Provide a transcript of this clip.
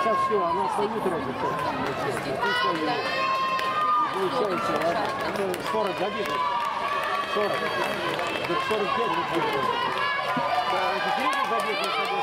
Сейчас все, она свою дорогу. Получается, 40 годин. 40. 45 годин. Да, это забегает.